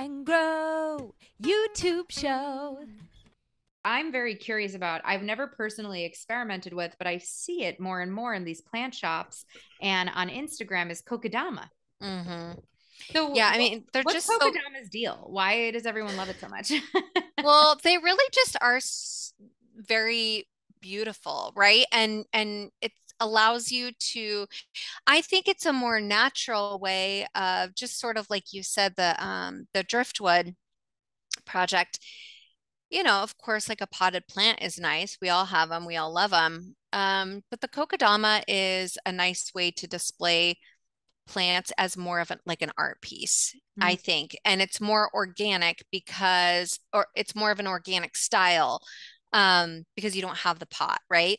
and Grow YouTube show. I'm very curious about. I've never personally experimented with, but I see it more and more in these plant shops and on Instagram is Kokedama. Mm-hmm. So Yeah, I mean, they're what's just so Kokedama's deal? Why does everyone love it so much? well they really just are very beautiful right and and it allows you to i think it's a more natural way of just sort of like you said the um the driftwood project. You know of course like a potted plant is nice. We all have them we all love them um but the kokedama is a nice way to display plants as more of an like an art piece i think. And it's more organic because or it's more of an organic style um because you don't have the pot right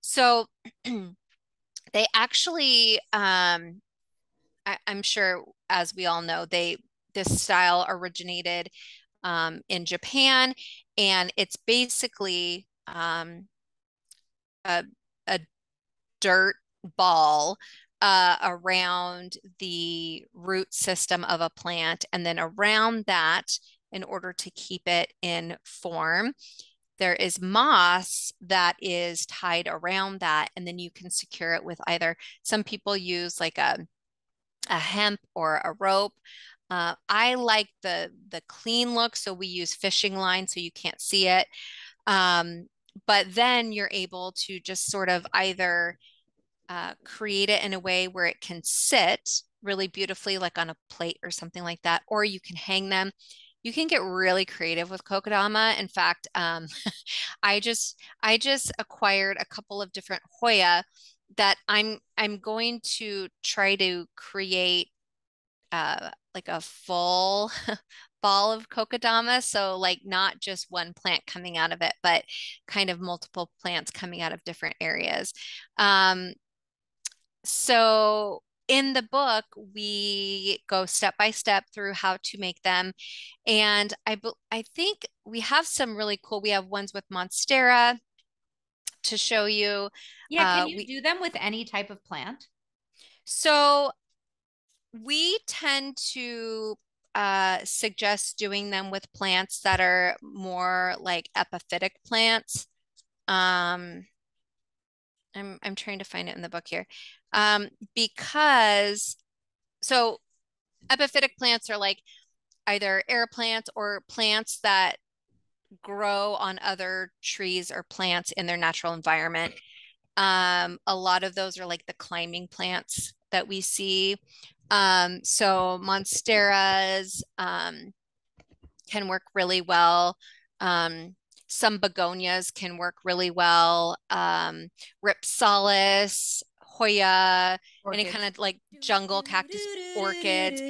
so they actually um I, i'm sure as we all know they this style originated um, in japan and it's basically um, a, a dirt ball uh, around the root system of a plant. And then around that, in order to keep it in form, there is moss that is tied around that. And then you can secure it with either some people use like a, a hemp or a rope. Uh, I like the the clean look, so we use fishing line so you can't see it. Um, but then you're able to just sort of either uh, create it in a way where it can sit really beautifully, like on a plate or something like that, or you can hang them. You can get really creative with kokedama. In fact, um, I just I just acquired a couple of different Hoya that I'm I'm going to try to create uh, like a full ball of kokedama. So like not just one plant coming out of it, but kind of multiple plants coming out of different areas. Um, so in the book, we go step by step through how to make them. And I, I think we have some really cool, we have ones with Monstera to show you. yeah, can Uh, you we- do them with any type of plant? So we tend to uh, suggest doing them with plants that are more like epiphytic plants. Um, I'm I'm trying to find it in the book here. Um, because so epiphytic plants are like either air plants or plants that grow on other trees or plants in their natural environment. Um, a lot of those are like the climbing plants that we see. Um, so monsteras um, can work really well. Um, some begonias can work really well. Um, Rhipsalis, Hoya, any kind of like jungle cactus, orchids.